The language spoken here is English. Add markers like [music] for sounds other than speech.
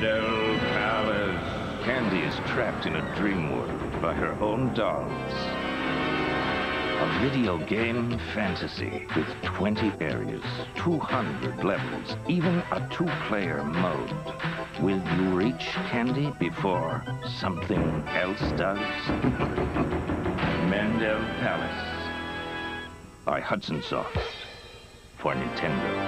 Palace. Candy is trapped in a dream world by her own dolls. A video game fantasy with 20 areas, 200 levels, even a two-player mode. Will you reach Candy before something else does? [laughs] Mendel Palace. By Hudson Soft for Nintendo.